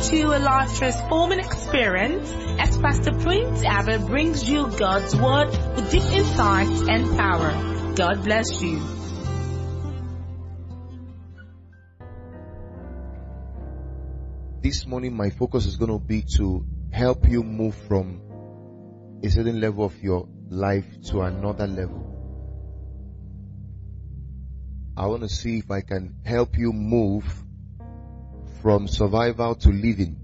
into a life transforming experience as Pastor Prince Abah brings you God's Word with deep insight and power. God bless you. This morning, my focus is going to be to help you move from a certain level of your life to another level. I want to see if I can help you move from survival to living.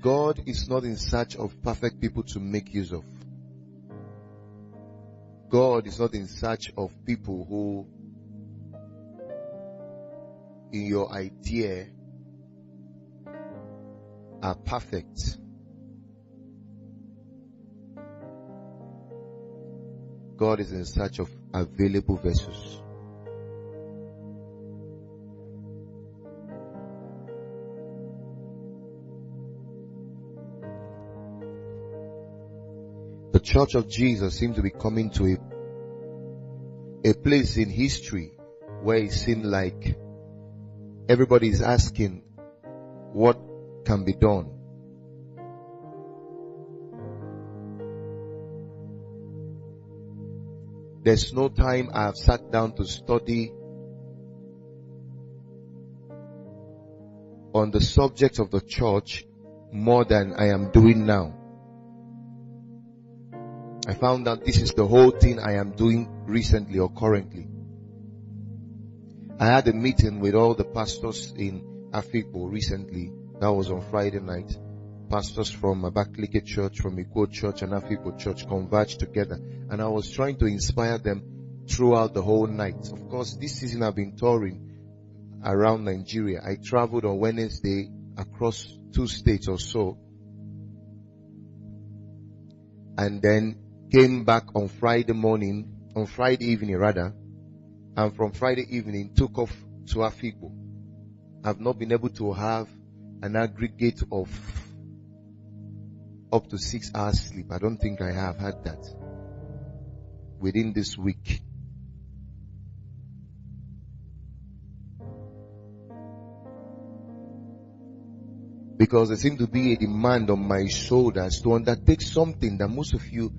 God is not in search of perfect people to make use of. God is not in search of people who, in your idea, are perfect. God is in search of available vessels. The church of Jesus seemed to be coming to a, a place in history where it seemed like everybody is asking what can be done. There's no time I have sat down to study on the subject of the church more than I am doing now. I found out this is the whole thing I am doing recently or currently. I had a meeting with all the pastors in Afikpo recently. That was on Friday night pastors from Abakaliki Church, from Ikwo Church and Afikpo Church converged together. And I was trying to inspire them throughout the whole night. Of course, this season I've been touring around Nigeria. I traveled on Wednesday across two states or so. And then came back on Friday morning, on Friday evening rather. And from Friday evening took off to Afikpo. I've not been able to have an aggregate of up to six hours sleep. I don't think I have had that within this week. Because there seemed to be a demand on my shoulders to undertake something that most of you,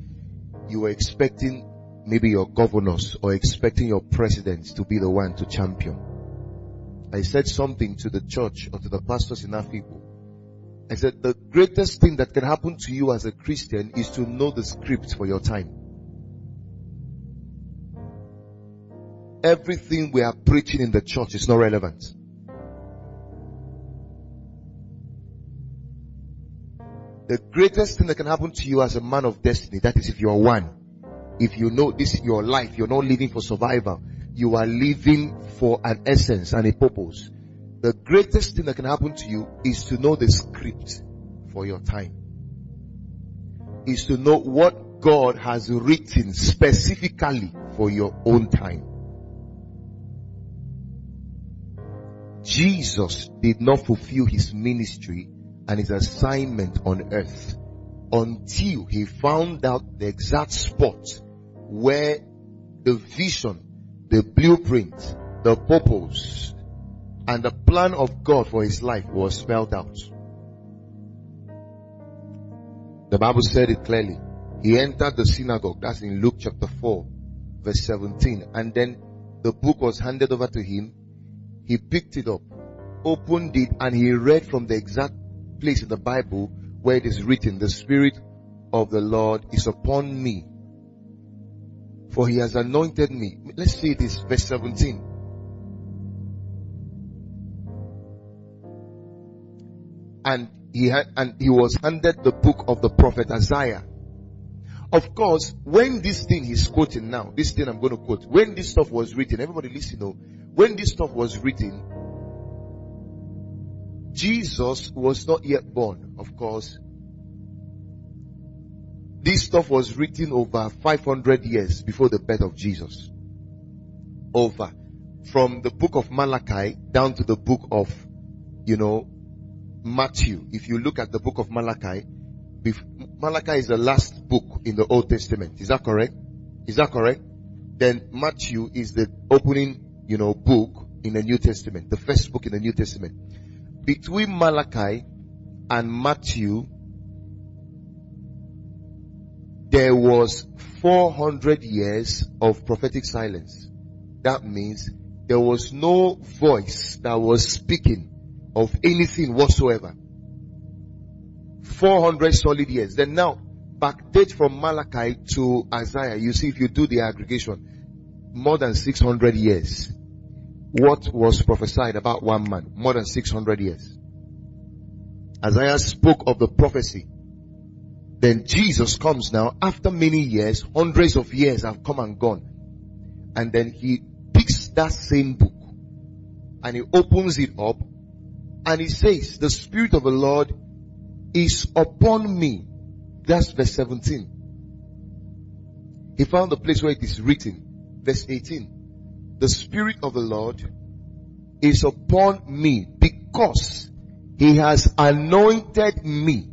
you were expecting maybe your governors or expecting your presidents to be the one to champion. I said something to the church or to the pastors in Afikpo I said, the greatest thing that can happen to you as a Christian is to know the script for your time. Everything we are preaching in the church is not relevant. The greatest thing that can happen to you as a man of destiny, that is if you are one. If you know this is your life, you're not living for survival. You are living for an essence and a purpose. The greatest thing that can happen to you is to know the script for your time. Is to know what God has written specifically for your own time. Jesus did not fulfill his ministry and his assignment on earth until he found out the exact spot where the vision, the blueprint, the purpose, and the plan of God for his life was spelled out. The Bible said it clearly. He entered the synagogue, that's in Luke chapter 4, verse 17, and then the book was handed over to him. He picked it up, opened it, and he read from the exact place in the Bible where it is written, the Spirit of the Lord is upon me, for he has anointed me. Let's see this, verse 17. And he had, and he was handed the book of the prophet Isaiah. Of course, when this thing he's quoting now, this thing I'm going to quote, when this stuff was written, everybody listen, know, when this stuff was written, Jesus was not yet born, of course. This stuff was written over 500 years before the birth of Jesus. Over. From the book of Malachi down to the book of, you know, Matthew, if you look at the book of Malachi, Malachi is the last book in the Old Testament. Is that correct? Is that correct? Then Matthew is the opening, you know, book in the New Testament, the first book in the New Testament. Between Malachi and Matthew, there was 400 years of prophetic silence. That means there was no voice that was speaking of anything whatsoever. 400 solid years. Then now, backdate from Malachi to Isaiah, you see if you do the aggregation, more than 600 years. What was prophesied about one man? More than 600 years. Isaiah spoke of the prophecy. Then Jesus comes now after many years, hundreds of years have come and gone. And then he picks that same book and he opens it up and he says, the Spirit of the Lord is upon me. That's verse 17. He found the place where it is written. Verse 18. The Spirit of the Lord is upon me because He has anointed me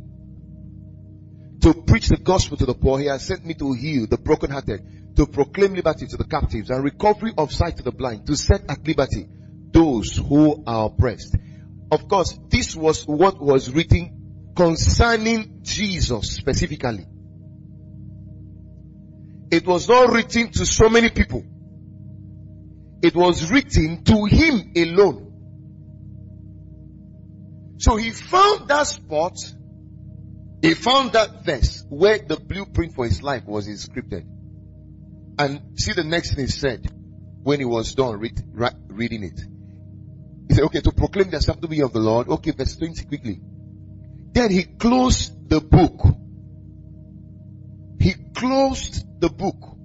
to preach the gospel to the poor. He has sent me to heal the brokenhearted, to proclaim liberty to the captives and recovery of sight to the blind, to set at liberty those who are oppressed. Of course, this was what was written concerning Jesus specifically. It was not written to so many people. It was written to him alone. So he found that spot, he found that verse where the blueprint for his life was inscripted. And see the next thing he said when he was done read, reading it. He said, okay, to proclaim the acceptability of the Lord. Okay, verse 20 quickly. Then he closed the book. He closed the book.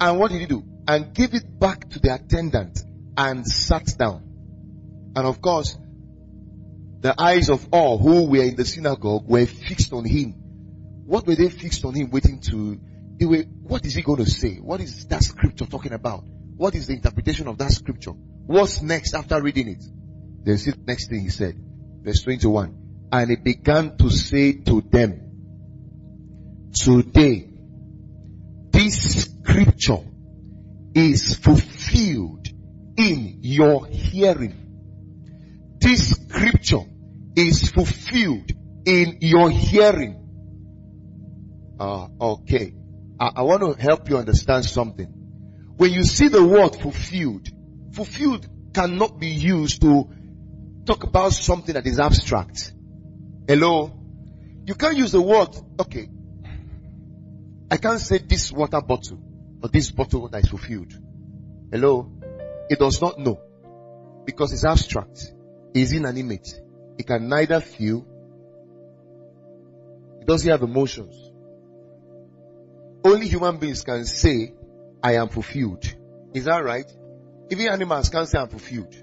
And what did he do? And gave it back to the attendant and sat down. And of course, the eyes of all who were in the synagogue were fixed on him. What were they fixed on him waiting to? They were, what is he going to say? What is that scripture talking about? What is the interpretation of that scripture? What's next after reading it? Then see the next thing he said. Verse 21. And he began to say to them, today, this scripture is fulfilled in your hearing. This scripture is fulfilled in your hearing. Uh, okay. I, I want to help you understand something. When you see the word fulfilled, fulfilled cannot be used to talk about something that is abstract. Hello? You can't use the word, okay. I can't say this water bottle or this bottle that is fulfilled. Hello? It does not know because it's abstract. It's inanimate. It can neither feel. It doesn't have emotions. Only human beings can say, I am fulfilled. Is that right? Even animals can't say I'm fulfilled.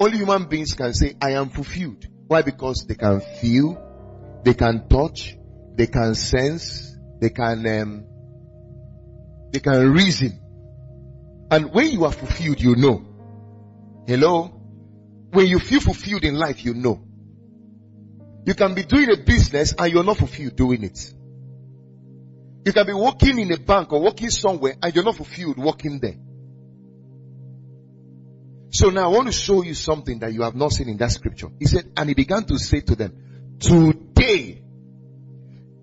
Only human beings can say, I am fulfilled. Why? Because they can feel, they can touch, they can sense, they can, um, they can reason. And when you are fulfilled, you know. Hello? When you feel fulfilled in life, you know. You can be doing a business and you're not fulfilled doing it. You can be working in a bank or working somewhere and you're not fulfilled working there. So now I want to show you something that you have not seen in that scripture. He said, and he began to say to them, today,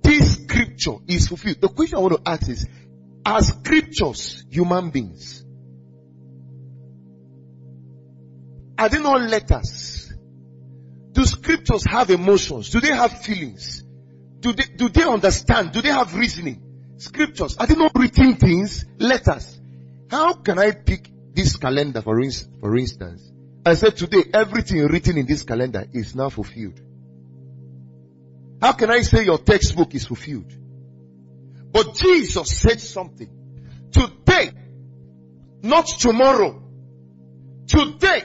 this scripture is fulfilled. The question I want to ask is, are scriptures human beings? Are they not letters? Do scriptures have emotions? Do they have feelings? Do they, do they understand? Do they have reasoning? Scriptures, are they not written things? Letters. How can I pick this calendar for, for instance? I said today everything written in this calendar is now fulfilled. How can I say your textbook is fulfilled? But Jesus said something. Today, not tomorrow. Today,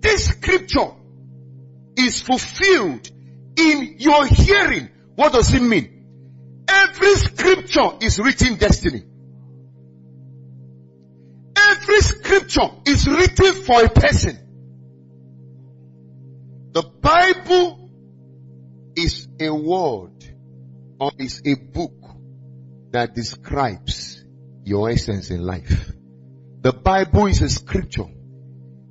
this scripture is fulfilled in your hearing. What does it mean? Every scripture is written destiny. Every scripture is written for a person. The Bible is a word or is a book that describes your essence in life. The Bible is a scripture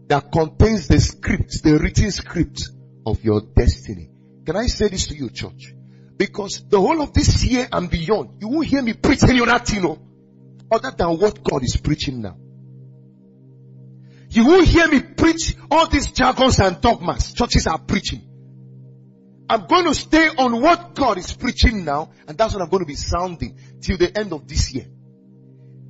that contains the script, the written script of your destiny. Can I say this to you, church? Because the whole of this year and beyond, you won't hear me preach any other thing, no, other than what God is preaching now. You won't hear me preach all these jargons and dogmas churches are preaching. I'm going to stay on what God is preaching now, and that's what I'm going to be sounding till the end of this year.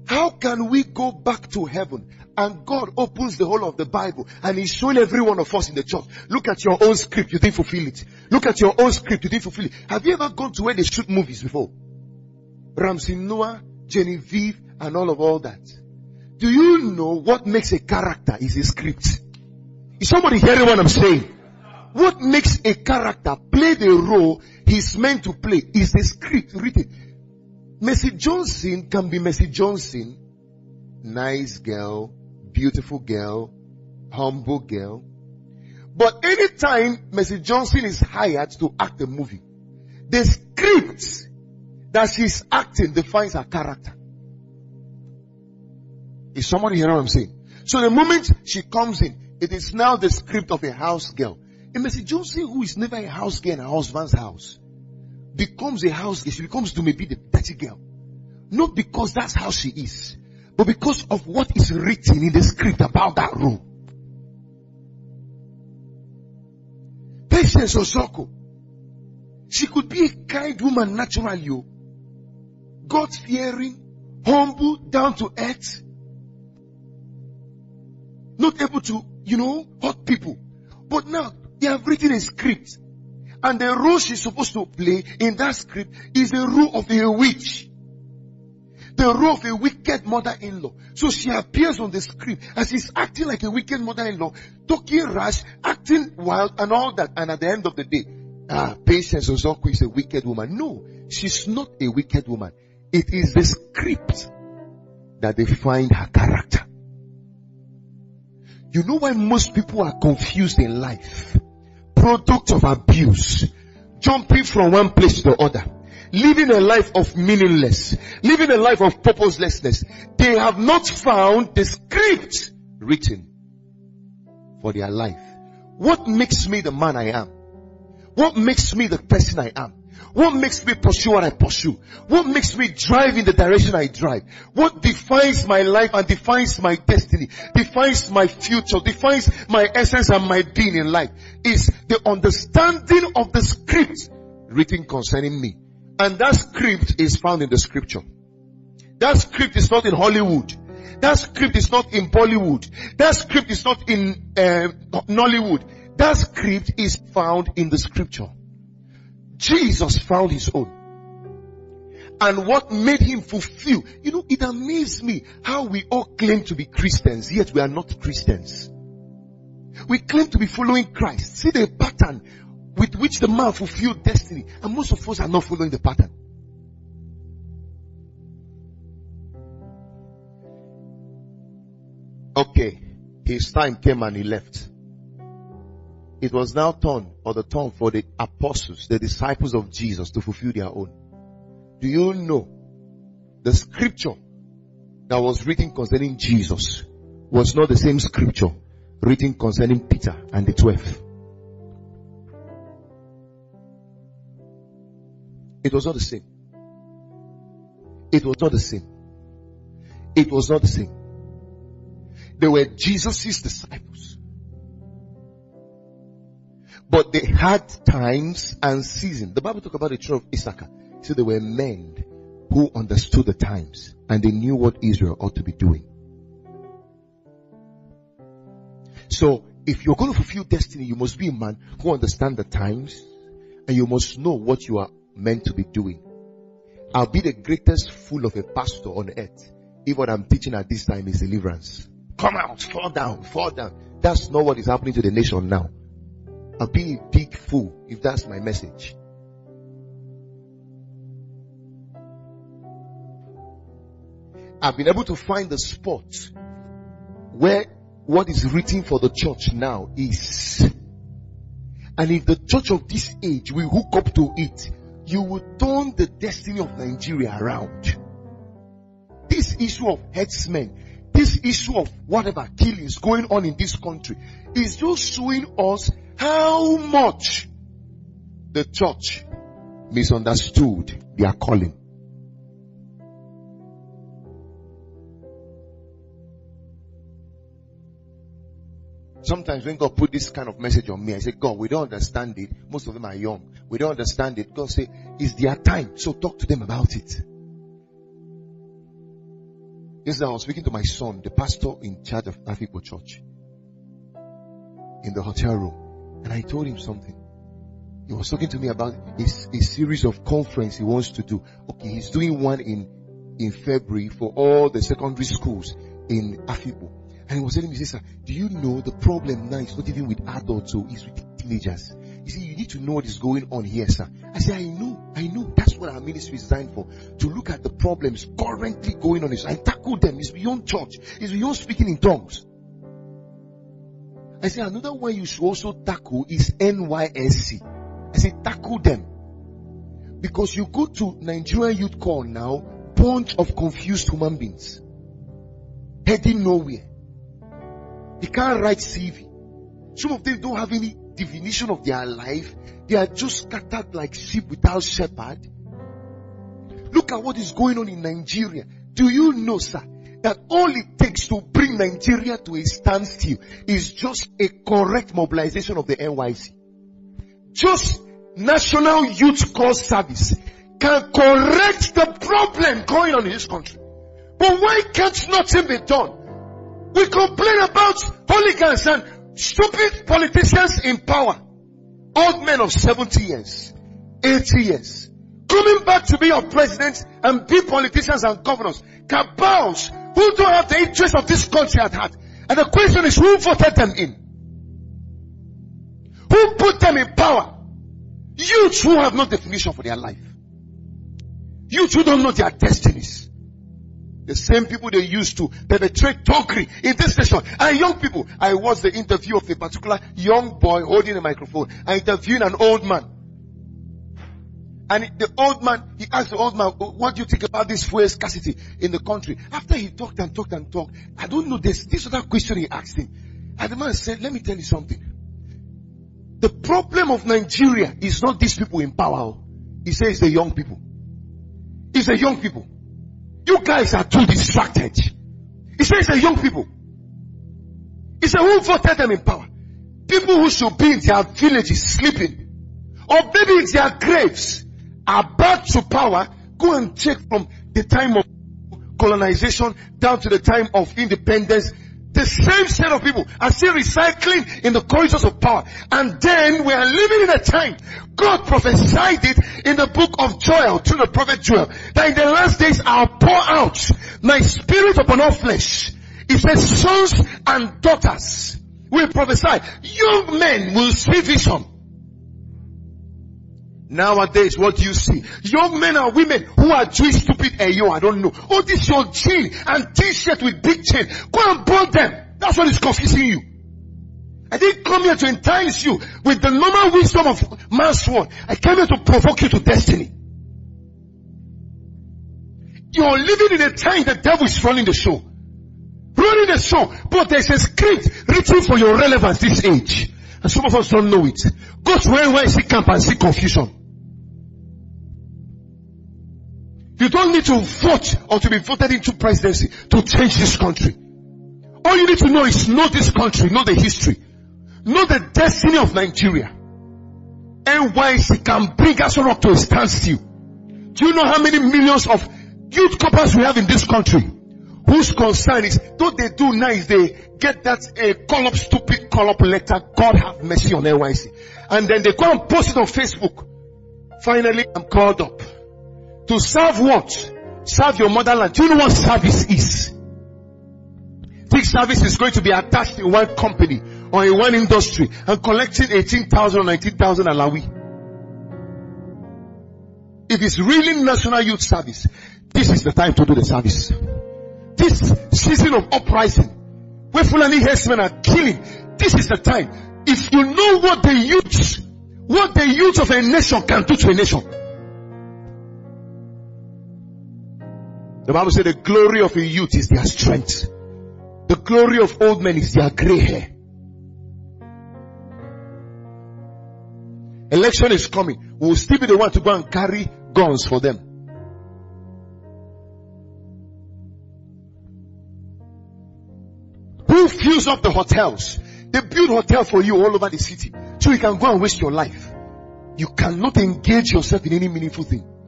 How can we go back to heaven and God opens the whole of the Bible and He's showing every one of us in the church. Look at your own script, you didn't fulfill it. Look at your own script, you didn't fulfill it. Have you ever gone to where they shoot movies before? Ramsey Nouah, Genevieve, and all of all that. Do you know what makes a character is a script? Is somebody hearing what I'm saying? What makes a character play the role he's meant to play is the script written. Mercy Johnson can be Mercy Johnson. Nice girl, beautiful girl, humble girl. But anytime Mercy Johnson is hired to act a movie, the script that she's acting defines her character. Is somebody hearing what I'm saying? So the moment she comes in, it is now the script of a house girl. A Mercy Johnson who is never a house girl in her husband's house becomes a house girl. She becomes to maybe the girl. Not because that's how she is, but because of what is written in the script about that role. Patience Ozokwor. She could be a kind woman naturally. Oh. God fearing, humble, down to earth. Not able to, you know, hurt people. But now they have written a script. And the role she's supposed to play in that script is the role of a witch. The role of a wicked mother-in-law. So she appears on the screen and she's acting like a wicked mother-in-law, talking rash, acting wild and all that. And at the end of the day, ah, Patience Ozokwor is a wicked woman. No, she's not a wicked woman. It is the script that defines her character. You know why most people are confused in life? Product of abuse. Jumping from one place to the other. Living a life of meaningless. Living a life of purposelessness. They have not found the script written for their life. What makes me the man I am? What makes me the person I am? What makes me pursue what I pursue? What makes me drive in the direction I drive? What defines my life and defines my destiny, defines my future, defines my essence and my being in life is the understanding of the script written concerning me. And that script is found in the scripture. That script is not in Hollywood. That script is not in Bollywood. That script is not in uh, Nollywood. That script is found in the scripture. Jesus found his own. And what made him fulfill, you know, it amazed me how we all claim to be Christians, yet we are not Christians. We claim to be following Christ. See the pattern with which the man fulfilled destiny. And most of us are not following the pattern. Okay. His time came and he left it was now turn or the turn for the apostles, the disciples of Jesus to fulfill their own. Do you know the scripture that was written concerning Jesus was not the same scripture written concerning Peter and the twelve? It was not the same. It was not the same. It was not the same. They were Jesus' disciples. But they had times and seasons. The Bible talk about the children of Issachar. So they were men who understood the times and they knew what Israel ought to be doing. So if you're going to fulfill destiny, you must be a man who understands the times and you must know what you are meant to be doing. I'll be the greatest fool of a pastor on earth if what I'm teaching at this time is deliverance. Come out, fall down, fall down. That's not what is happening to the nation now. I'll be a big fool if that's my message. I've been able to find the spot where what is written for the church now is. And if the church of this age will hook up to it, you will turn the destiny of Nigeria around. This, issue of headsmen, this issue of whatever killings going on in this country is just showing us how much the church misunderstood their calling. Sometimes when God put this kind of message on me, I say, God, we don't understand it. Most of them are young. We don't understand it. God say, it's their time. So talk to them about it. Yesterday I was speaking to my son, the pastor in charge of Afikpo Church, in the hotel room. And I told him something. He was talking to me about a, a series of conference he wants to do. Okay, he's doing one in, in February for all the secondary schools in Afikpo. And he was telling me, he said, sir, do you know the problem now is not even with adults, so it's with teenagers. You see, you need to know what is going on here, sir. I said, I know, I know. That's what our ministry is designed for. To look at the problems currently going on and tackle them. It's beyond church. It's beyond speaking in tongues. I say another one you should also tackle is NYSC. I say tackle them. Because you go to Nigerian Youth Call now, bunch of confused human beings. Heading nowhere. They can't write CV. Some of them don't have any definition of their life. They are just scattered like sheep without shepherd. Look at what is going on in Nigeria. Do you know, sir, that all it takes to bring Nigeria to a standstill is just a correct mobilization of the NYC. Just National Youth Corps Service can correct the problem going on in this country. But why can't nothing be done? We complain about hooligans and stupid politicians in power. Old men of 70 years, 80 years, coming back to be your presidents and be politicians and governors. Cabals who don't have the interest of this country at heart. And the question is who voted them in? Who put them in power? Youths who have no definition for their life. Youths who don't know their destinies. The same people they used to perpetrate talkery in this nation. And young people, I watched the interview of a particular young boy holding a microphone and interviewing an old man. And the old man, he asked the old man, what do you think about this fuel scarcity in the country? After he talked and talked and talked, I don't know this, this other question he asked him. And the man said, let me tell you something. The problem of Nigeria is not these people in power. Oh. He says the young people. It's the young people. You guys are too distracted. He says the young people. He said, who voted them in power? People who should be in their villages sleeping. Or maybe in their graves are brought to power. Go and check from the time of colonization down to the time of independence. The same set of people are still recycling in the corridors of power. And then we are living in a time, God prophesied it in the book of Joel through the prophet Joel, that in the last days I'll pour out my spirit upon all flesh. He says sons and daughters will prophesy. Young men will see vision. Nowadays, what do you see? Young men and women who are doing stupid yo, I don't know. Oh, this your jean and t-shirt with big chain. Go and burn them. That's what is confusing you. I didn't come here to entice you with the normal wisdom of man's word. I came here to provoke you to destiny. You're living in a time the devil is running the show. Running the show. But there's a script written for your relevance this age. And some of us don't know it. Go to NYSC camp and see confusion. You don't need to vote or to be voted into presidency to change this country. All you need to know is know this country, know the history, know the destiny of Nigeria. NYSC can bring Aso Rock to a standstill. Do you know how many millions of youth couples we have in this country? Whose concern is, what they do is they get that uh, call up stupid call up letter, God have mercy on NYSC. And then they go and post it on Facebook. Finally, I'm called up. To serve what? Serve your motherland. Do you know what service is? This service is going to be attached in one company or in one industry and collecting 18,000 or 19,000 alawi. If it's really national youth service, this is the time to do the service. This season of uprising, where Fulani herdsmen are killing, this is the time. If you know what the youth, what the youth of a nation can do to a nation, The Bible said the glory of a youth is their strength. The glory of old men is their gray hair. Election is coming. We will still be the one to go and carry guns for them. Who fills up the hotels? They build hotel for you all over the city. So you can go and waste your life. You cannot engage yourself in any meaningful thing.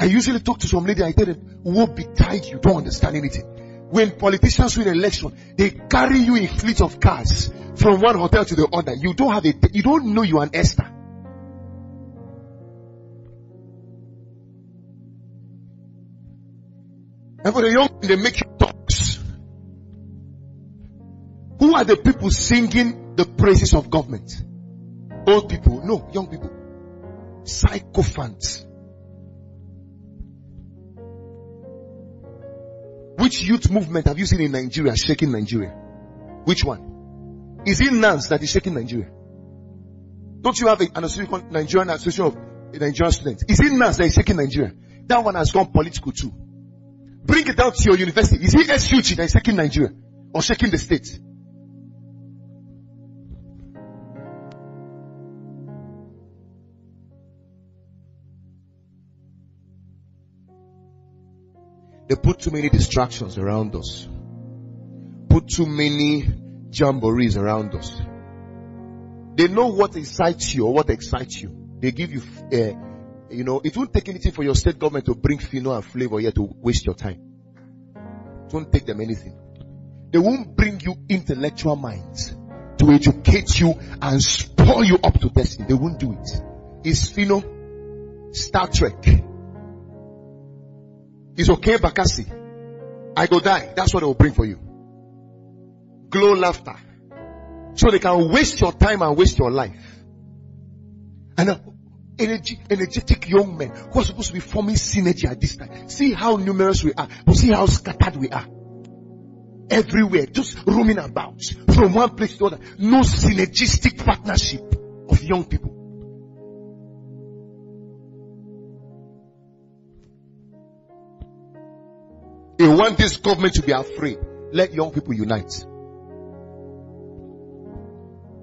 I usually talk to some lady, I tell them, woe betide you, don't understand anything. When politicians win election, they carry you in fleet of cars from one hotel to the other. You don't have a, you don't know you are an Esther. And for the young, they make you talks. Who are the people singing the praises of government? Old people. No, young people. Sycophants. Which youth movement have you seen in Nigeria shaking Nigeria? Which one? Is it NANS that is shaking Nigeria? Don't you have an association, Nigerian Association of Nigerian Students? Is it NANS that is shaking Nigeria? That one has gone political too. Bring it down to your university. Is it SUG that is shaking Nigeria or shaking the state? They put too many distractions around us. Put too many jamborees around us. They know what excites you or what excites you. They give you, uh, you know, it won't take anything for your state government to bring Phyno and Flavour here to waste your time. It won't take them anything. They won't bring you intellectual minds to educate you and spoil you up to destiny. They won't do it. It's Phyno, Star Trek, it's okay, Bakassi. I go die. That's what they will bring for you. Glow laughter. So they can waste your time and waste your life. And uh, energy, energetic young men who are supposed to be forming synergy at this time. See how numerous we are, but see how scattered we are. Everywhere, just roaming about from one place to another. No synergistic partnership of young people. They want this government to be afraid. Let young people unite.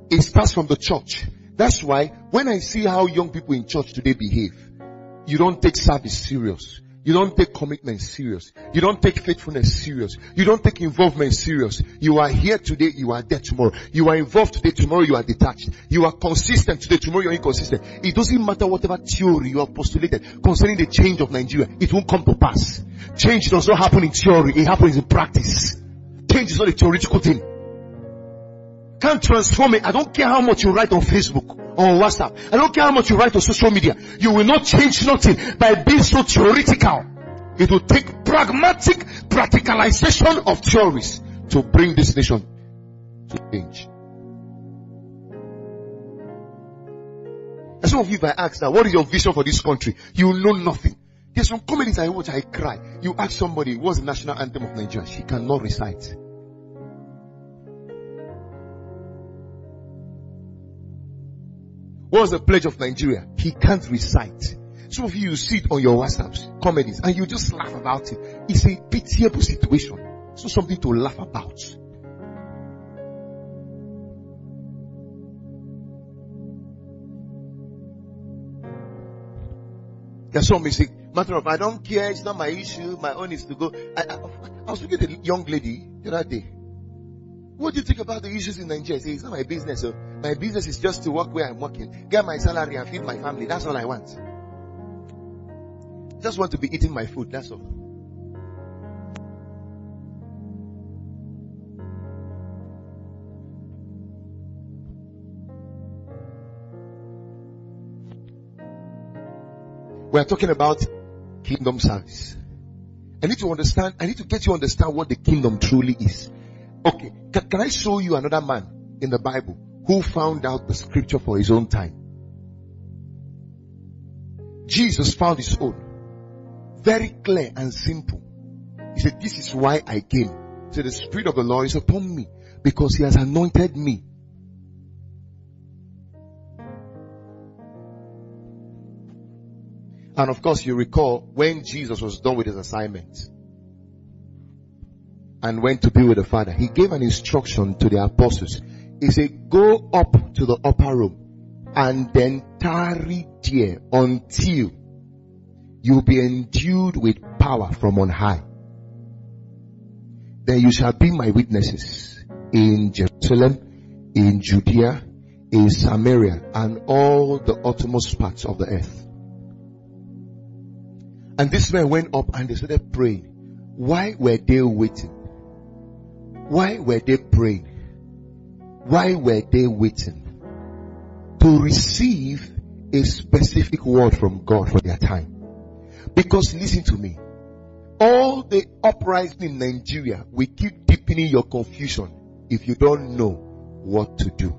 It starts from the church. That's why when I see how young people in church today behave, you don't take service serious. You don't take commitment serious. You don't take faithfulness serious. You don't take involvement serious. You are here today, you are there tomorrow. You are involved today, tomorrow you are detached. You are consistent today, tomorrow you are inconsistent. It doesn't matter whatever theory you have postulated concerning the change of Nigeria, it won't come to pass. Change does not happen in theory, it happens in practice. Change is not a theoretical thing. Can't transform it. I don't care how much you write on Facebook or on WhatsApp. I don't care how much you write on social media. You will not change nothing by being so theoretical. It will take pragmatic practicalization of theories to bring this nation to change. And some of you, if I ask now, what is your vision for this country? You know nothing. There's some comedies I watch, I cry. You ask somebody, what's the national anthem of Nigeria? She cannot recite. What's the pledge of Nigeria? He can't recite. Some of you, you see it on your WhatsApps, comedies, and you just laugh about it. It's a pitiable situation. Not something to laugh about. There's some say, matter of I don't care, it's not my issue, my own is to go. I, I, I was looking at a young lady the other day. What do you think about the issues in Nigeria? Say, it's not my business. So my business is just to work where I'm working, get my salary and feed my family. That's all I want. Just want to be eating my food. That's all. We are talking about kingdom service. I need to understand, I need to get you to understand what the kingdom truly is. Okay, can, can I show you another man in the Bible who found out the scripture for his own time? Jesus found his own. Very clear and simple. He said, this is why I came. So the Spirit of the Lord is upon me because he has anointed me. And of course you recall when Jesus was done with his assignment, and went to be with the Father, he gave an instruction to the apostles. He said, go up to the upper room and then tarry there until you be endued with power from on high. Then you shall be my witnesses in Jerusalem, in Judea, in Samaria, and all the uttermost parts of the earth. And this man went up and they started praying. Why were they waiting? Why were they praying? Why were they waiting? To receive a specific word from God for their time. Because listen to me. All the uprising in Nigeria will keep deepening your confusion if you don't know what to do.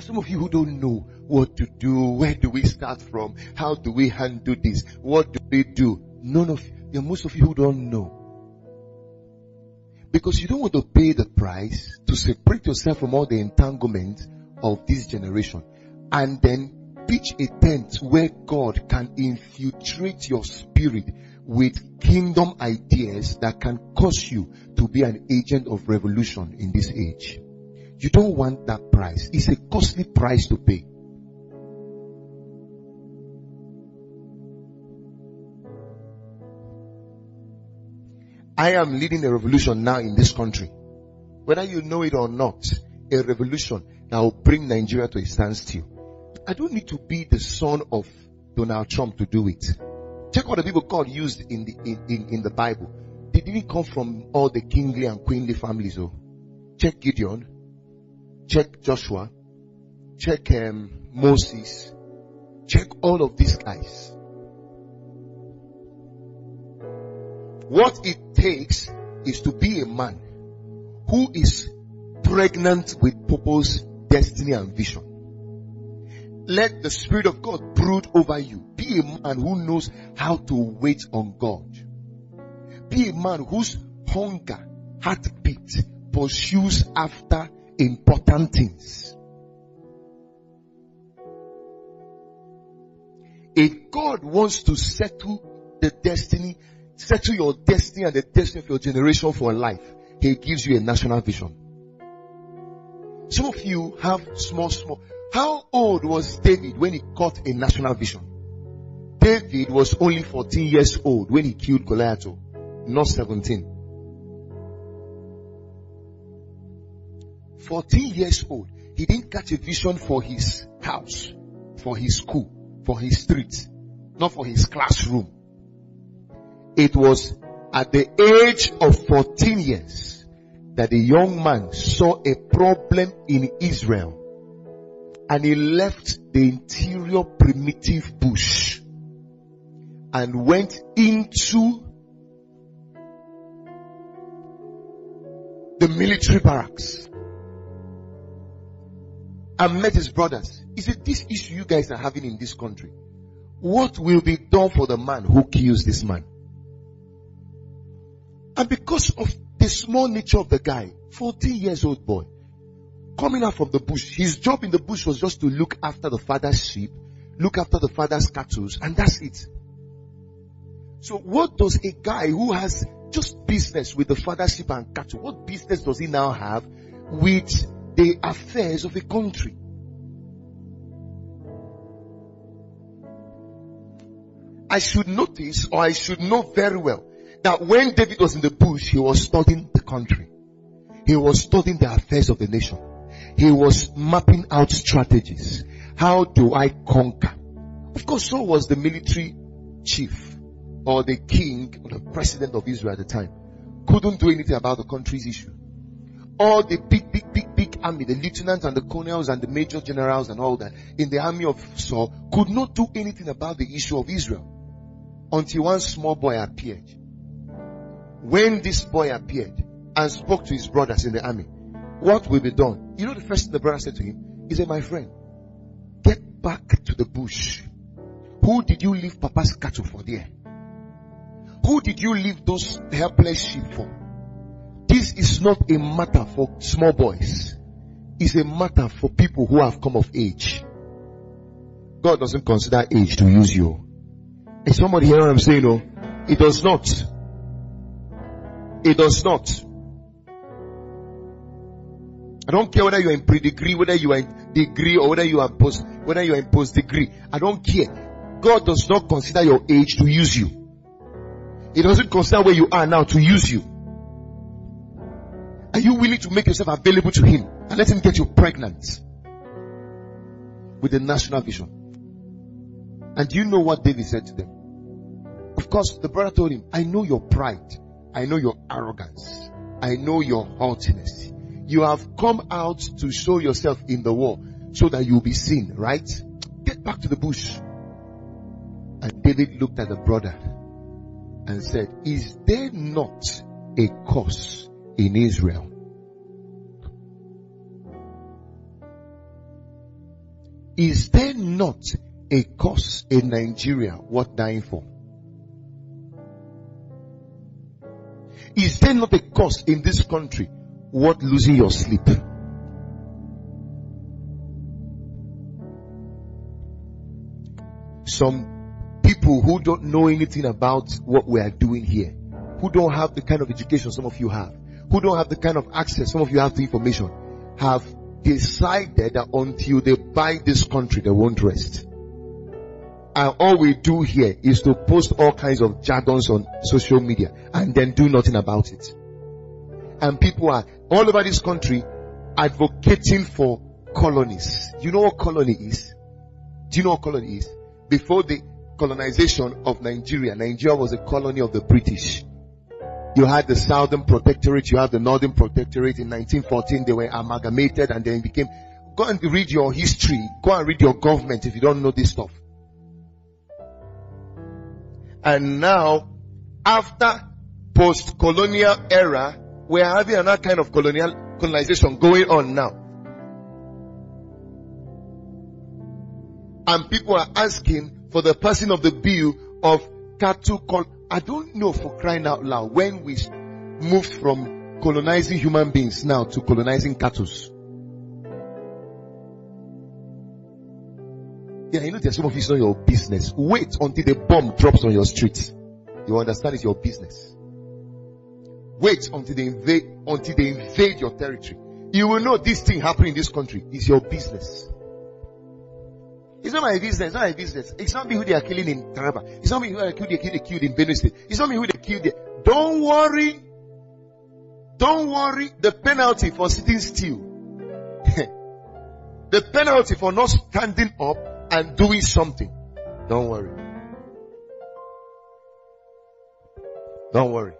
Some of you who don't know what to do, where do we start from, how do we handle this, what do we do? None of you, most of you who don't know. Because you don't want to pay the price to separate yourself from all the entanglement of this generation and then pitch a tent where God can infiltrate your spirit with kingdom ideas that can cause you to be an agent of revolution in this age. You don't want that price. It's a costly price to pay. I am leading a revolution now in this country. Whether you know it or not, a revolution that will bring Nigeria to a standstill. I don't need to be the son of Donald Trump to do it. Check what the people God used in the, in, in, in the Bible. They didn't come from all the kingly and queenly families. Oh. Check Gideon. Check Joshua. Check um, Moses. Check all of these guys. What it takes is to be a man who is pregnant with purpose, destiny, and vision. Let the Spirit of God brood over you. Be a man who knows how to wait on God. Be a man whose hunger, heartbeat pursues after important things. If God wants to settle the destiny, settle your destiny and the destiny of your generation for life, He gives you a national vision. Some of you have small, small. How old was David when he caught a national vision? David was only 14 years old when he killed Goliath, not 17. 14 years old. He didn't catch a vision for his house, for his school, for his street, not for his classroom. It was at the age of 14 years that the young man saw a problem in Israel and he left the interior primitive bush and went into the military barracks and met his brothers. He said, this issue you guys are having in this country, what will be done for the man who kills this man? And because of the small nature of the guy, 14 years old boy, coming out from the bush, his job in the bush was just to look after the father's sheep, look after the father's cattle, and that's it. So what does a guy who has just business with the father's sheep and cattle, what business does he now have with the affairs of a country? I should notice or I should know very well that when David was in the bush, he was studying the country. He was studying the affairs of the nation. He was mapping out strategies. How do I conquer? Of course, so was the military chief or the king or the president of Israel at the time. Couldn't do anything about the country's issue. All the big, big, big, big army, the lieutenants and the colonels and the major generals and all that in the army of Saul could not do anything about the issue of Israel until one small boy appeared. When this boy appeared and spoke to his brothers in the army, what will be done? You know the first thing the brother said to him? He said, my friend, get back to the bush. Who did you leave Papa's cattle for there? Who did you leave those helpless sheep for? This is not a matter for small boys. It's a matter for people who have come of age. God doesn't consider age to use you. Is somebody hear what I'm saying? No, it does not. It does not. I don't care whether you're in pre-degree, whether you are in degree, or whether you are post, whether you are in post-degree. I don't care. God does not consider your age to use you. He doesn't consider where you are now to use you. Are you willing to make yourself available to Him and let Him get you pregnant with the national vision? And do you know what David said to them? Of course, the brother told him, I know your pride. I know your arrogance. I know your haughtiness. You have come out to show yourself in the war so that you'll be seen, right? Get back to the bush. And David looked at the brother and said, is there not a curse in Israel? Is there not a cause in Nigeria worth dying for? Is there not a cost in this country worth losing your sleep? Some people who don't know anything about what we are doing here, who don't have the kind of education some of you have, who don't have the kind of access some of you have to information, have decided that until they buy this country, they won't rest. And all we do here is to post all kinds of jargons on social media and then do nothing about it. And people are all over this country advocating for colonies. Do you know what colony is? Do you know what colony is? Before the colonization of Nigeria, Nigeria was a colony of the British. You had the Southern Protectorate, you had the Northern Protectorate. In 1914, they were amalgamated and then became, go and read your history. Go and read your government if you don't know this stuff. And now, after post-colonial era, we're having another kind of colonial colonization going on now. And people are asking for the passing of the bill of cattle col- I don't know for crying out loud when we moved from colonizing human beings now to colonizing cattle. Yeah, you know there's some of you it's not your business. Wait until the bomb drops on your street. You understand it's your business. Wait until they invade, until they invade your territory. You will know this thing happening in this country is your business. It's not my business. It's not my business. It's not me who they are killing in Taraba. It's not me who they are killing, they killed in Benue State. It's not me who they killed. Don't worry. Don't worry. The penalty for sitting still. the penalty for not standing up and doing something. Don't worry. Don't worry.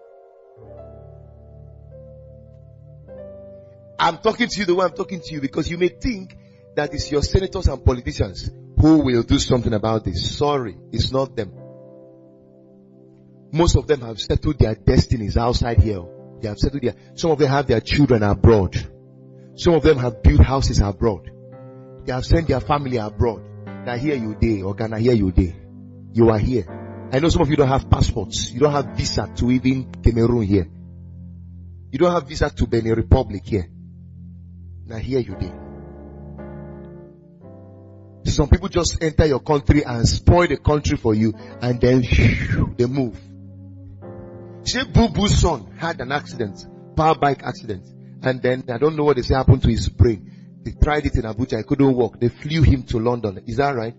I'm talking to you the way I'm talking to you because you may think that it's your senators and politicians who will do something about this. Sorry, it's not them. Most of them have settled their destinies outside here. They have settled their, some of them have their children abroad. Some of them have built houses abroad. They have sent their family abroad. Now here you day, or Ghana here you day. You are here. I know some of you don't have passports. You don't have visa to even Cameroon here. You don't have visa to Benin Republic here. Now here you day. Some people just enter your country and spoil the country for you and then they move. Say Boo Boo's son had an accident, power bike accident. And then I don't know what they say happened to his brain. They tried it in Abuja. He couldn't walk. They flew him to London. Is that right?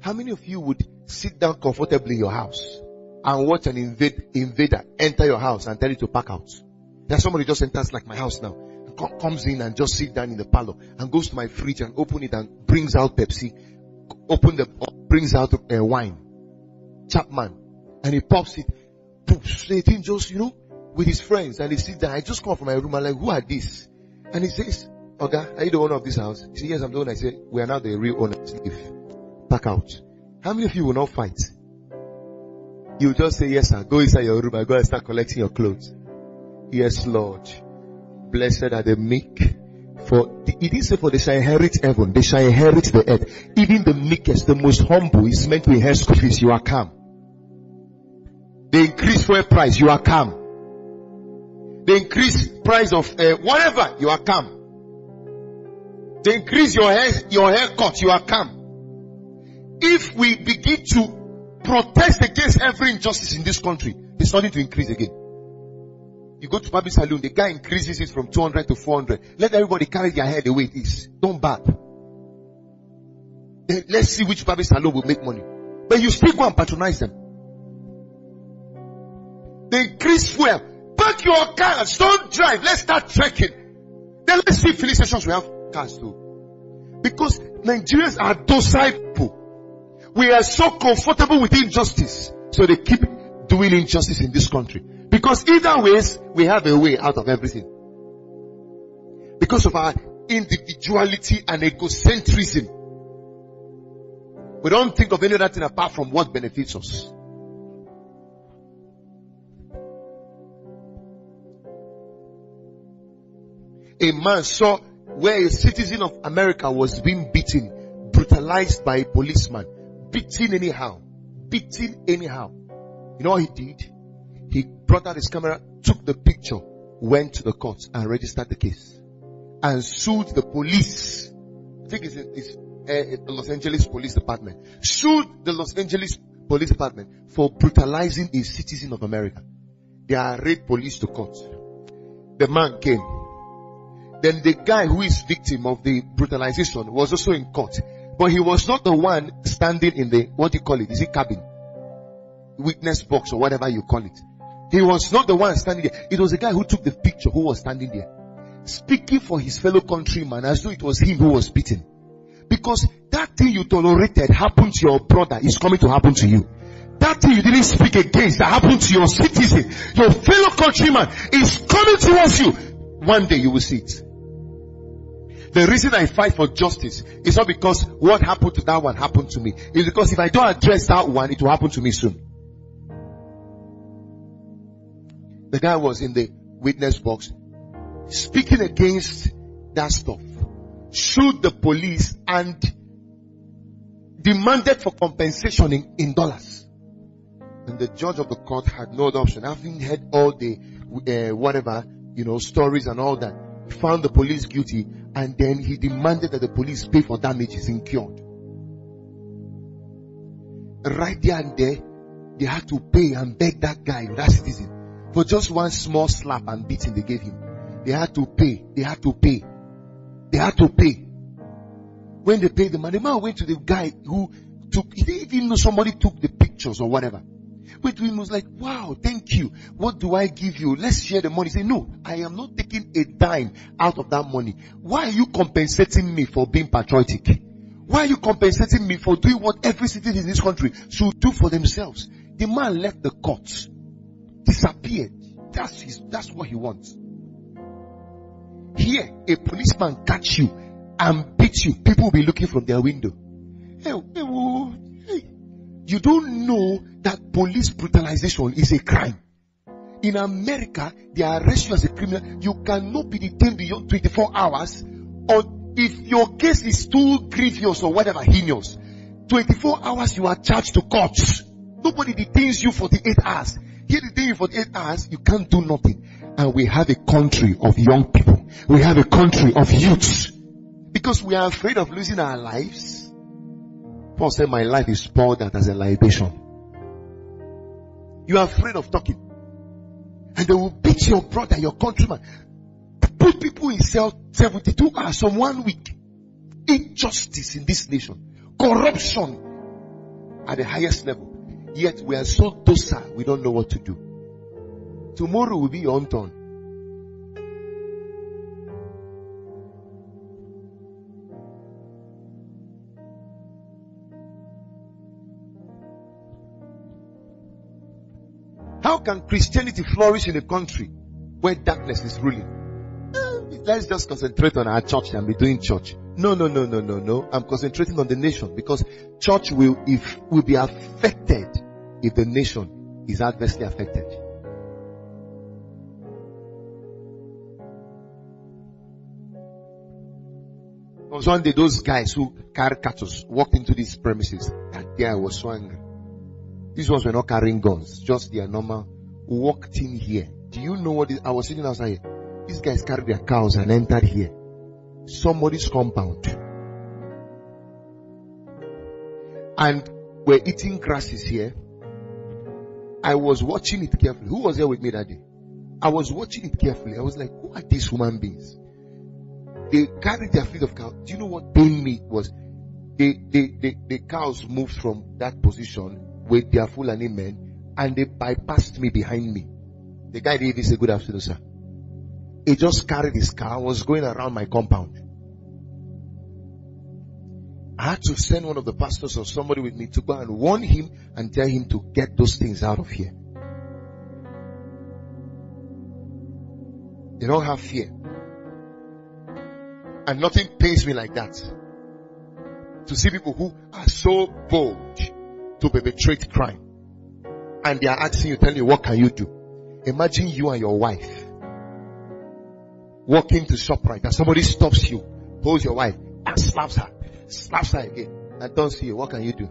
How many of you would sit down comfortably in your house and watch an invade, invader enter your house and tell you to pack out? There's somebody just enters like my house now comes in and just sit down in the parlor and goes to my fridge and open it and brings out Pepsi, open the, brings out uh, wine. Chapman and he pops it. Say thing just, you know, with his friends and he sits down. I just come from my room. I'm like, who are these? And he says, Okay, are you the owner of this house? He says, yes, I'm the owner. I say, we are now the real owners. Leave. Pack out. How many of you will not fight? You just say, yes, sir. Go inside your room and go and start collecting your clothes. Yes, Lord. Blessed are the meek. For it didn't say for they shall inherit heaven, they shall inherit the earth. Even the meekest, the most humble is meant to inherit school. You are calm. They increase fuel price, you are calm. They increase price of uh, whatever, you are calm. They increase your hair, your haircut, you are calm. if we begin to protest against every injustice in this country, it's starting to increase again. You go to public saloon, the guy increases it from 200 to 400. Let everybody carry their hair the way it is. Don't bat. Let's see which public saloon will make money. But you still go and patronize them. They increase fuel. Park your cars. Don't drive. Let's start trekking. Then let's see filling stations we have cars too. Because Nigerians are docile people. We are so comfortable with injustice. So they keep doing injustice in this country. Because either ways, we have a way out of everything. Because of our individuality and egocentrism. We don't think of any other thing apart from what benefits us. A man saw where a citizen of America was being beaten, brutalized by a policeman, beaten anyhow, beaten anyhow. You know what he did? He brought out his camera, took the picture, went to the court and registered the case and sued the police. I think it's, it's uh, Los Angeles Police Department. Sued the Los Angeles Police Department for brutalizing a citizen of America. They are arrayed police to court. The man came. Then the guy who is victim of the brutalization was also in court. But he was not the one standing in the, what do you call it? Is it cabin? Witness box or whatever you call it. He was not the one standing there. It was the guy who took the picture who was standing there. Speaking for his fellow countryman as though it was him who was beaten. Because that thing you tolerated happened to your brother is coming to happen to you. That thing you didn't speak against that happened to your citizen, your fellow countryman is coming towards you. One day you will see it. The reason I fight for justice is not because what happened to that one happened to me. It's because if I don't address that one, it will happen to me soon. The guy was in the witness box speaking against that stuff, sued the police and demanded for compensation in, in dollars. And the judge of the court had no option. Having heard all the, uh, whatever, you know, stories and all that, found the police guilty and then he demanded that the police pay for damages incurred. Right there and there, they had to pay and beg that guy, that citizen, for just one small slap and beating they gave him. They had to pay. They had to pay. They had to pay. When they paid the man, the man went to the guy who took, he didn't even know somebody took the pictures or whatever. Him was like, wow, thank you. What do I give you? Let's share the money. Say, no, I am not taking a dime out of that money. Why are you compensating me for being patriotic? Why are you compensating me for doing what every citizen in this country should do for themselves? The man left the court disappeared. That's his, that's what he wants. Here, a policeman catch you and beat you. People will be looking from their window. Hey, you don't know that police brutalization is a crime. In America, they arrest you as a criminal. You cannot be detained beyond 24 hours or if your case is too grievous or whatever heinous. 24 hours you are charged to courts. Nobody detains you for the 8 hours. Here the thing for the eight hours, you can't do nothing. And we have a country of young people. We have a country of youths. Because we are afraid of losing our lives. Paul said, my life is poured out as a libation. You are afraid of talking. And they will beat your brother, your countryman. Put people in cell 72 hours, some one week. Injustice in this nation. Corruption at the highest level. Yet we are so docile, we don't know what to do. Tomorrow will be your own turn. How can Christianity flourish in a country where darkness is ruling? Let's just concentrate on our church and be doing church. No, no, no, no, no, no. I'm concentrating on the nation because church will, if, will be affected if the nation is adversely affected. There was one day those guys who carry walked into these premises. That day I was so angry. These ones were not carrying guns, just their normal. Walked in here. Do you know what I was sitting outside. These guys carried their cows and entered here. Somebody's compound. and we're eating grasses here. I was watching it carefully. Who was there with me that day? I was watching it carefully. I was like, who are these human beings? They carried their feet of cow. Do you know what pained me was? They, they, they, the cows moved from that position with their Fulani men and they bypassed me behind me. The guy didn't even say good afternoon, sir. He just carried his car, was going around my compound. I had to send one of the pastors or somebody with me to go and warn him and tell him to get those things out of here. They don't have fear. And nothing pains me like that. To see people who are so bold to perpetrate crime. And they are asking you, telling you, what can you do? Imagine you and your wife walking to ShopRite and somebody stops you, pulls your wife and slaps her, slaps her again and don't see you. What can you do?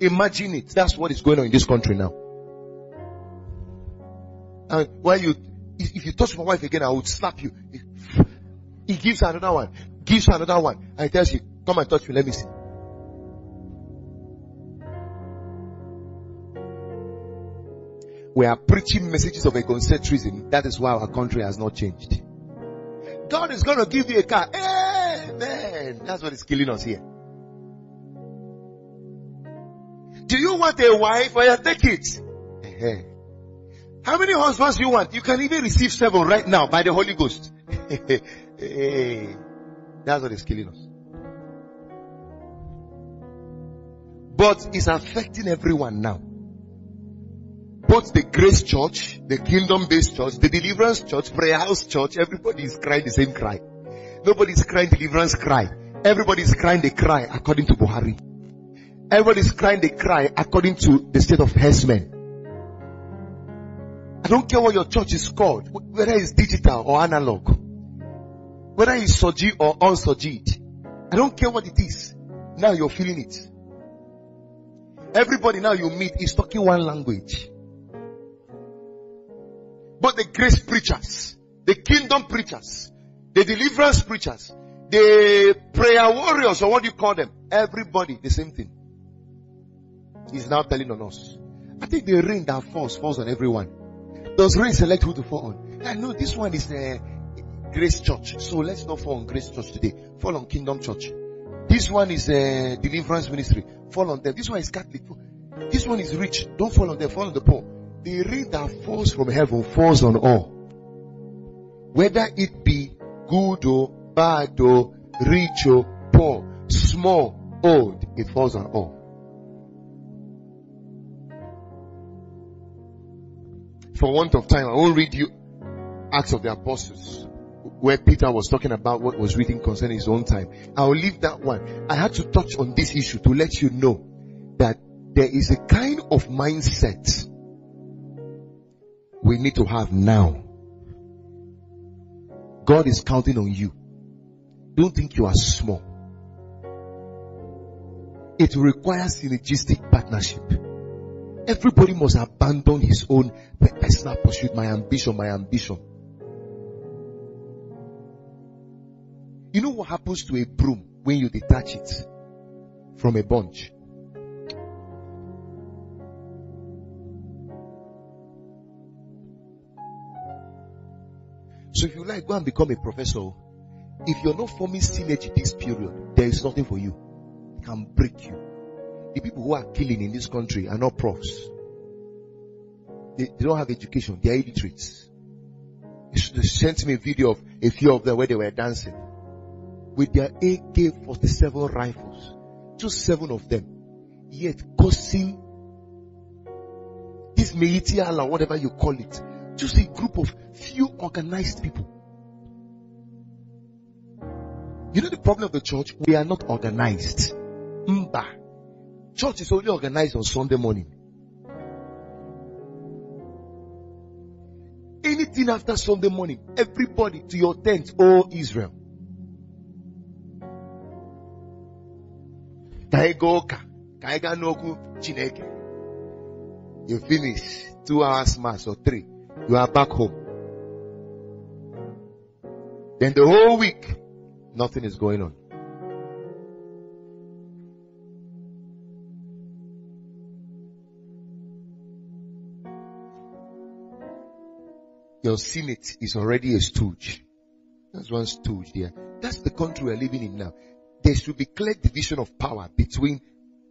Imagine it. That's what is going on in this country now. And while you, if, you touch my wife again, I would slap you. He gives her another one, gives her another one, and he tells you, come and touch me, let me see. We are preaching messages of egocentrism. That is why our country has not changed. God is going to give you a car. Amen. That's what is killing us here. Do you want a wife or you take it? How many husbands you want? You can even receive seven right now by the Holy Ghost. That's what is killing us. But it's affecting everyone now both the Grace Church, the Kingdom Based Church, the Deliverance Church, Prayer House Church, everybody is crying the same cry. Nobody is crying deliverance cry. Everybody is crying the cry according to Buhari. Everybody is crying the cry according to the state of Hesman. I don't care what your church is called, whether it's digital or analog, whether it's soji or unsojid. I don't care what it is. Now you're feeling it. Everybody now you meet is talking one language. But the grace preachers, the kingdom preachers, the deliverance preachers, the prayer warriors, or what do you call them? Everybody, the same thing. He's now telling on us. I think the rain that falls, falls on everyone. Does rain select who to fall on? I know this one is the Grace Church. So let's not fall on Grace Church today. Fall on Kingdom Church. This one is a Deliverance Ministry. Fall on them. This one is Catholic. This one is rich. Don't fall on them. Fall on the poor the rain that falls from heaven falls on all. Whether it be good or bad or rich or poor, small, old, it falls on all. For want of time, I won't read you Acts of the Apostles where Peter was talking about what was written concerning his own time. I'll leave that one. I had to touch on this issue to let you know that there is a kind of mindset we need to have now. God is counting on you. Don't think you are small. It requires synergistic partnership. Everybody must abandon his own personal pursuit, my ambition, my ambition. You know what happens to a broom when you detach it from a bunch? So if you like, go and become a professor. Oh. If you're not forming synergy this period, there is nothing for you. It can break you. The people who are killing in this country are not profs. They, they don't have education. They are illiterates. They sent me a video of a few of them where they were dancing with their AK-47 rifles. Just seven of them. Yet causing this Miyetti Allah, whatever you call it, just a group of few organized people. You know the problem of the church? We are not organized. Mba. Church is only organized on Sunday morning. Anything after Sunday morning, everybody to your tent, oh Israel. You finish two hours mass or three you are back home. Then the whole week, nothing is going on. Your Senate is already a stooge. That's one stooge there. That's the country we're living in now. There should be clear division of power between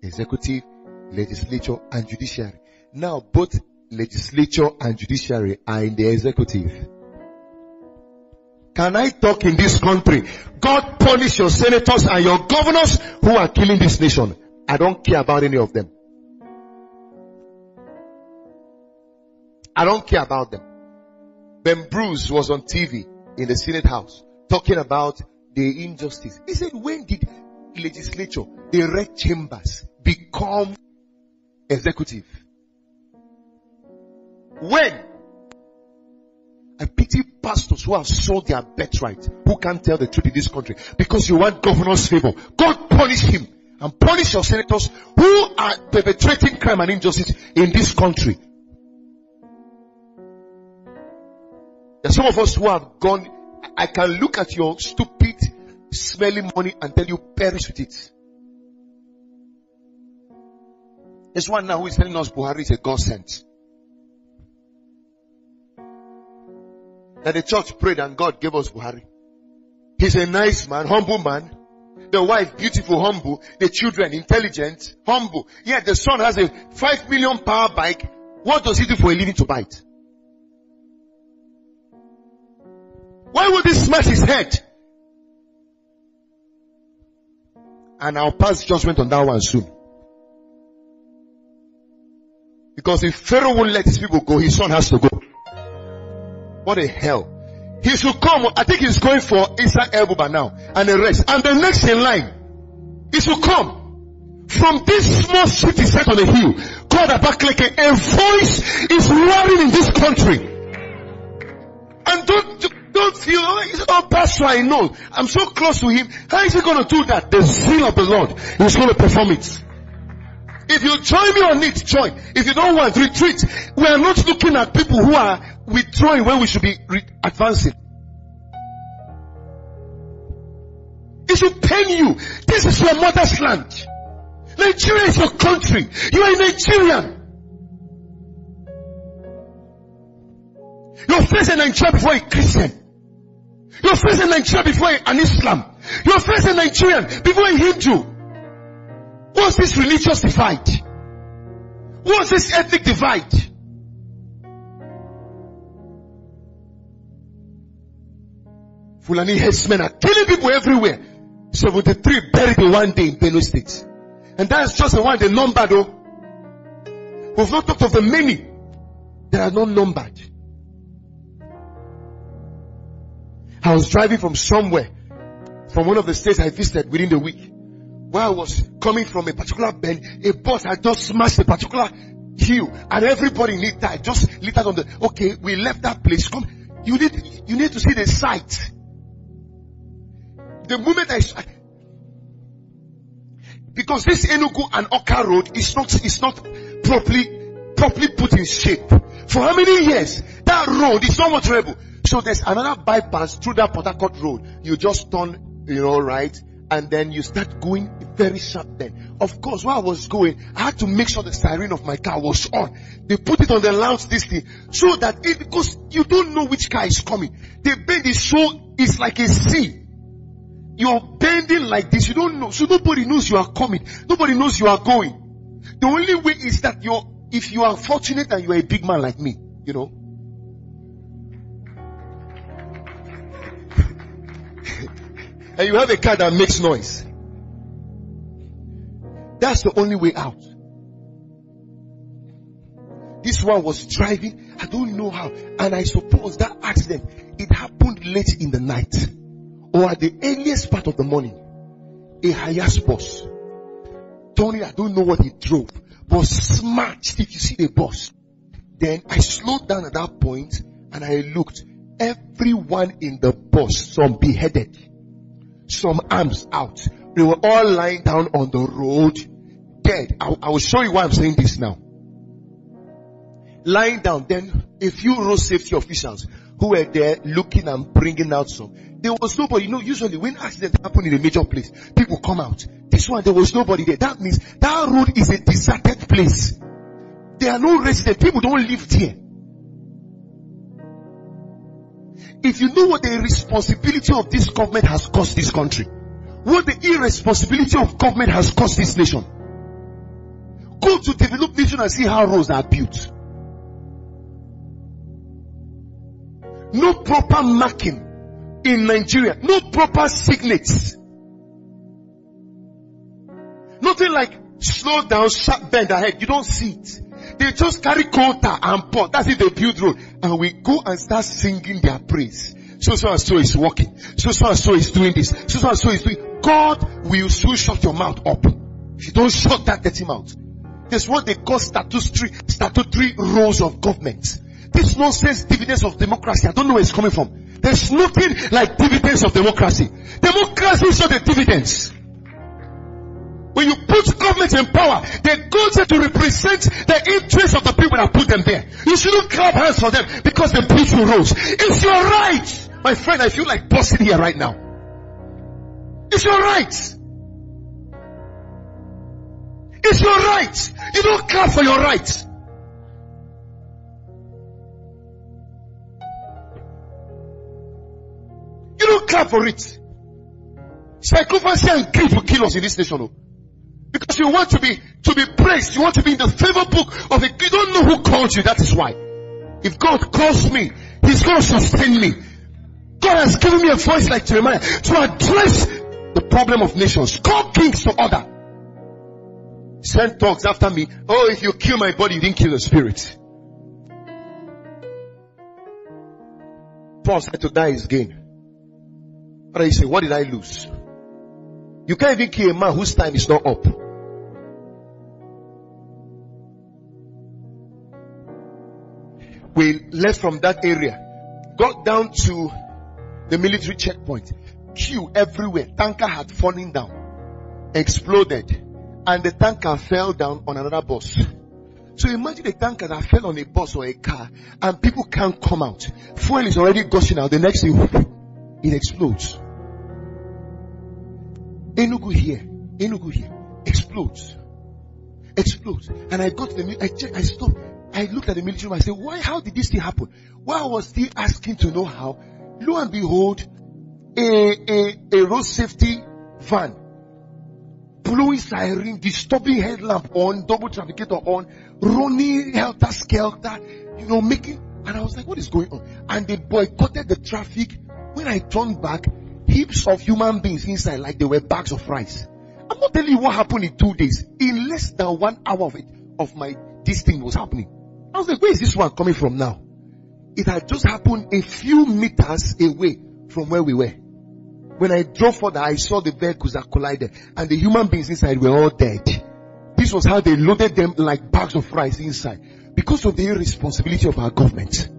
executive, legislature, and judiciary. Now both legislature and judiciary are in the executive. Can I talk in this country? God punish your senators and your governors who are killing this nation. I don't care about any of them. I don't care about them. Ben Bruce was on TV in the Senate House talking about the injustice. He said, when did legislature, the red chambers become executive? When? I pity pastors who have sold their birthright, who can't tell the truth in this country because you want governor's favor. God punish him and punish your senators who are perpetrating crime and injustice in this country. There are some of us who have gone, I can look at your stupid, smelly money and tell you perish with it. There's one now who is telling us Buhari is a God sent. That the church prayed and God gave us Buhari. He's a nice man, humble man. The wife, beautiful, humble. The children, intelligent, humble. Yet the son has a five million power bike. What does he do for a living to buy it? Why would he smash his head? And I'll pass judgment on that one soon. Because if Pharaoh won't let his people go, his son has to go. What a hell. He should come, I think he's going for Issa Elbuba now, and the rest. And the next in line, he should come. From this small city set on a hill, called Abakaliki, a voice is roaring in this country. And don't, don't feel, oh, oh, Pastor, I know. I'm so close to him. How is he going to do that? The zeal of the Lord is going to perform it. If you join me on it, join. If you don't want, retreat. We are not looking at people who are withdrawing when we should be re- advancing. It should pain you. This is your mother's land. Nigeria is your country. You are a Nigerian. You're facing Nigeria before a Christian. You're facing Nigeria before an Islam. You're facing Nigerian before a Hindu. What's this religious divide? What's this ethnic divide? Fulani headsmen are killing people everywhere. 73 buried in one day in Benue State. And that's just the one, the number though. We've not talked of the many that are not numbered. I was driving from somewhere, from one of the states I visited within the week. While I was coming from a particular bend, a bus had just smashed a particular hill and everybody need that just littered on the, okay, we left that place. Come, you need, you need to see the site. The moment I, because this Enugu and Awka road is not, is not properly, properly put in shape. For how many years? That road is not much able. So there's another bypass through that Port road. You just turn, you know, right, and then you start going very sharp then. Of course, while I was going, I had to make sure the siren of my car was on. They put it on the loud this thing, so that it, because you don't know which car is coming. The bend is so, it's like a sea. You're bending like this, you don't know, so nobody knows you are coming. Nobody knows you are going. The only way is that you're, if you are fortunate and you are a big man like me, you know, and you have a car that makes noise. That's the only way out. This one was driving, I don't know how, and I suppose that accident, it happened late in the night or at the earliest part of the morning. A Hiace bus, Tony, I don't know what he drove, but smashed. If you see the bus, then I slowed down at that point and I looked. Everyone in the bus, some beheaded some arms out. They were all lying down on the road, dead. I, I will show you why I'm saying this now. Lying down, then a few road safety officials who were there looking and bringing out some. There was nobody. You know, usually when accidents happen in a major place, people come out. This one, there was nobody there. That means that road is a deserted place. There are no residents. People don't live there. If you know what the irresponsibility of this government has cost this country, what the irresponsibility of government has cost this nation, go to developed nation and see how roads are built. No proper marking in Nigeria. No proper signets. Nothing like slow down, sharp bend ahead. You don't see it. They just carry quota and pot. That's it. They build road, and we go and start singing their praise. So so and so is walking. So so and so is doing this. So so and so is doing. God will soon shut your mouth up. If you don't shut that dirty mouth. That's what they call statutory, statutory roles of government. This nonsense dividends of democracy. I don't know where it's coming from. There's nothing like dividends of democracy. Democracy is not the dividends. When you put government in power, they go there to represent the interests of the people that put them there. You shouldn't clap hands for them because they put you rules. It's your right. My friend, I feel like busting here right now. It's your right. It's your right. You don't clap for your right. Clap for it. Psychopathy and grief will kill us in this nation. Because you want to be to be praised, you want to be in the favor book of it. You don't know who called you, that is why. If God calls me, He's gonna sustain me. God has given me a voice like Jeremiah to address the problem of nations. Call kings to order. Send dogs after me. Oh, if you kill my body, you didn't kill the spirit. Paul said to die is gain. But I say, what did I lose? You can't even kill a man whose time is not up. We left from that area, got down to the military checkpoint. Queue everywhere. Tanker had fallen down, exploded, and the tanker fell down on another bus. So imagine a tanker that fell on a bus or a car and people can't come out. Fuel is already gushing out. The next thing, it explodes. Enugu here, Enugu here, explodes. Explodes. And I got to the, I checked, I stopped. I looked at the military I said, why, how did this thing happen? Why I was still asking to know how, lo and behold, a, a, a road safety van, blowing siren, disturbing headlamp on, double trafficator on, running helter skelter, you know, making, and I was like, what is going on? And they boycotted the traffic. When I turned back, heaps of human beings inside like they were bags of rice. I'm not telling you what happened in two days. In less than one hour of it, of my, this thing was happening. I was like, where is this one coming from now? It had just happened a few meters away from where we were. When I drove further, I saw the vehicles that collided and the human beings inside were all dead. This was how they loaded them like bags of rice inside because of the irresponsibility of our government.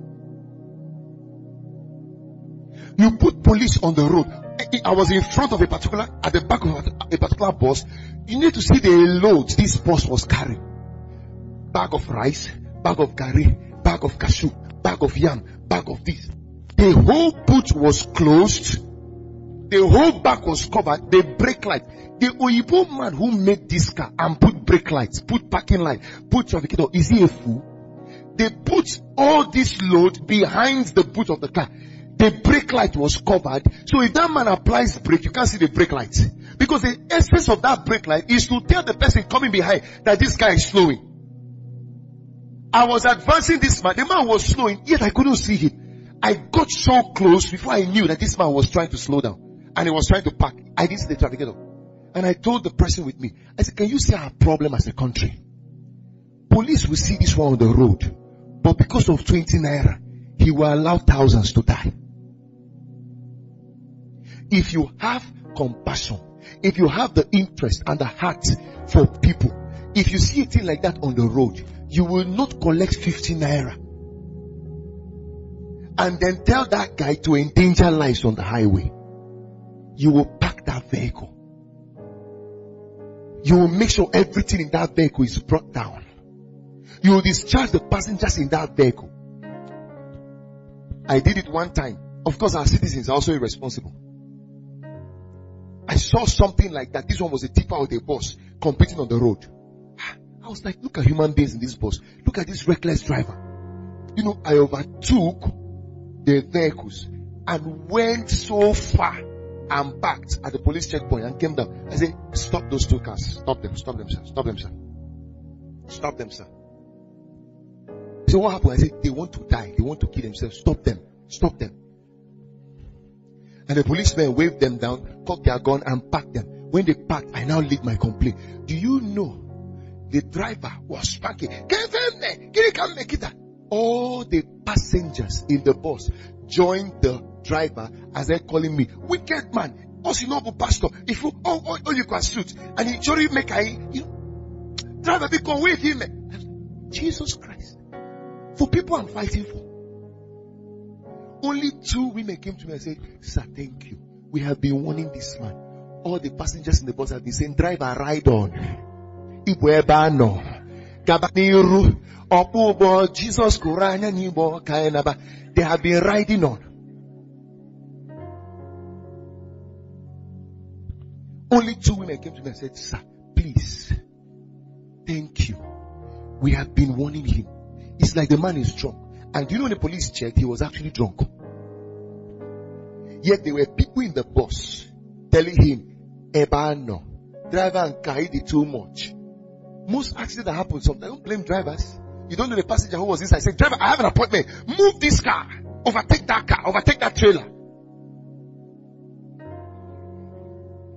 You put police on the road. I was in front of a particular, at the back of a particular bus. You need to see the loads this bus was carrying. Bag of rice, bag of curry, bag of cashew, bag of yam, bag of this. The whole boot was closed. The whole back was covered. The brake light. The Oyibo man who made this car and put brake lights, put parking light, put traffic is he a fool? They put all this load behind the boot of the car. The brake light was covered. So if that man applies brake, you can't see the brake light. Because the essence of that brake light is to tell the person coming behind that this guy is slowing. I was advancing this man. The man was slowing, yet I couldn't see him. I got so close before I knew that this man was trying to slow down. And he was trying to park. I didn't see the traffic And I told the person with me, I said, can you see our problem as a country? Police will see this one on the road. But because of 20 naira, he will allow thousands to die. If you have compassion, if you have the interest and the heart for people, if you see a thing like that on the road, you will not collect 50 naira and then tell that guy to endanger lives on the highway. You will park that vehicle. You will make sure everything in that vehicle is brought down. You will discharge the passengers in that vehicle. I did it one time. Of course, our citizens are also irresponsible. I saw something like that. This one was a tipper with a bus competing on the road. I was like, look at human beings in this bus. Look at this reckless driver. You know, I overtook the vehicles. and went so far and backed at the police checkpoint and came down. I said, stop those two cars. Stop them. Stop them, sir. Stop them, sir. Stop them, sir. So what happened? I said, they want to die. They want to kill themselves. Stop them. Stop them. And the policemen waved them down, cocked their gun and packed them. When they packed, I now lead my complaint. Do you know the driver was spanking? All the passengers in the bus joined the driver as they're calling me wicked man. Osinobu pastor. If you oh, oh, oh you can shoot and he surely make a you know, driver become with him. Jesus Christ. For people I'm fighting for. Only two women came to me and said, Sir, thank you. We have been warning this man. All the passengers in the bus have been saying, driver, ride on. Igbo ebe anọ. Gaba n'iru. Ọkpụ ụgbọ Jesus kụrụ anya naba. They have been riding on. Only two women came to me and said, Sir, please, thank you. We have been warning him. It's like the man is drunk. And you know when the police checked, he was actually drunk. Yet there were people in the bus telling him, Ebano, driver and car too much. Most accidents that happen sometimes, don't blame drivers. You don't know the passenger who was inside. Say, driver, I have an appointment. Move this car. Overtake that car. Overtake that trailer.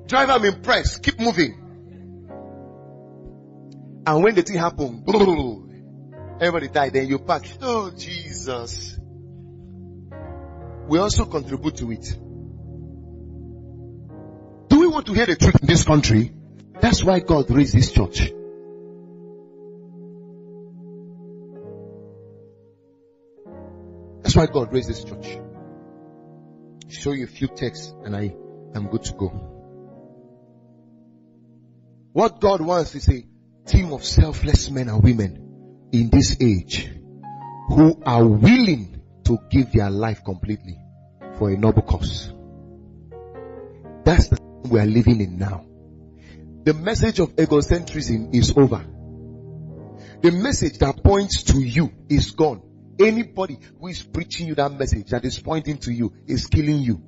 Driver, I'm impressed. Keep moving. And when the thing happened, everybody died. Then you pack. Oh, Jesus. We also contribute to it. Do we want to hear the truth in this country? That's why God raised this church. That's why God raised this church. Show you a few texts and I am good to go. What God wants is a team of selfless men and women in this age who are willing to give their life completely for a noble cause. That's the we are living in now. The message of egocentrism is over. The message that points to you is gone. Anybody who is preaching you that message that is pointing to you is killing you.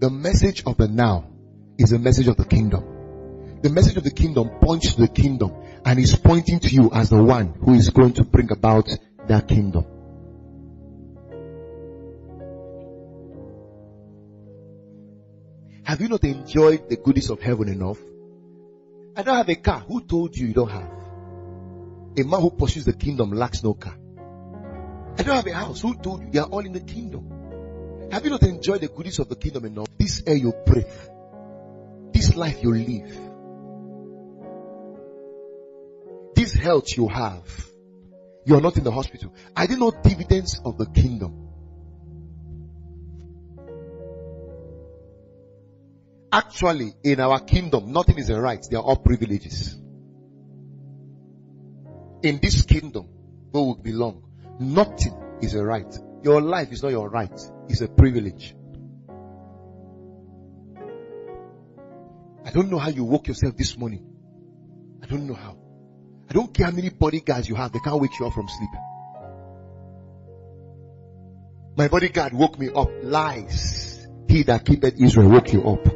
The message of the now is the message of the kingdom. The message of the kingdom points to the kingdom and is pointing to you as the one who is going to bring about that kingdom. Have you not enjoyed the goodies of heaven enough? I don't have a car. Who told you you don't have? A man who pursues the kingdom lacks no car. I don't have a house. Who told you? They are all in the kingdom. Have you not enjoyed the goodies of the kingdom enough? This air you breathe. This life you live. Health you have. You are not in the hospital. I did not dividends of the kingdom. Actually, in our kingdom, nothing is a right. They are all privileges. In this kingdom, where we belong, Nothing is a right. Your life is not your right. It's a privilege. I don't know how you woke yourself this morning. I don't know how. I don't care how many bodyguards you have. They can't wake you up from sleep. My bodyguard woke me up. Lies. He that keepeth Israel woke you up.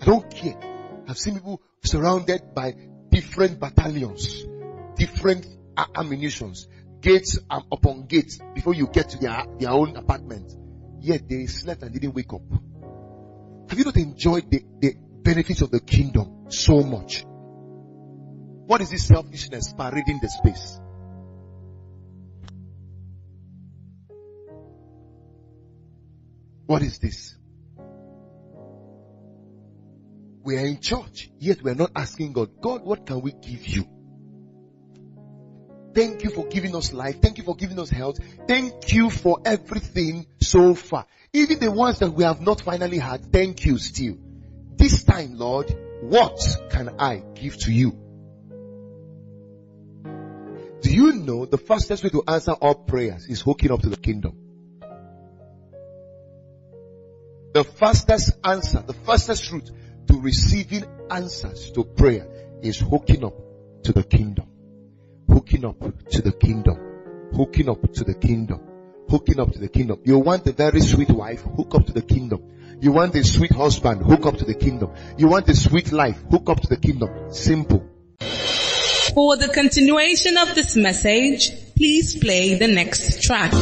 I don't care. I've seen people surrounded by different battalions, different ammunitions, gates um, upon gates before you get to their, their own apartment. Yet they slept and didn't wake up. Have you not enjoyed the benefits of the kingdom so much? What is this selfishness parading the space? What is this? We are in church, yet we are not asking God, God, what can we give you? Thank you for giving us life. Thank you for giving us health. Thank you for everything so far. Even the ones that we have not finally had, thank you still. This time, Lord, what can I give to you? Do you know the fastest way to answer all prayers is hooking up to the kingdom? The fastest answer, the fastest route to receiving answers to prayer is hooking up to the kingdom. Hooking up to the kingdom. hooking up to the kingdom. Hooking up to the kingdom. You want a very sweet wife, hook up to the kingdom. You want a sweet husband, hook up to the kingdom. You want a sweet life, hook up to the kingdom. Simple. For the continuation of this message, please play the next track.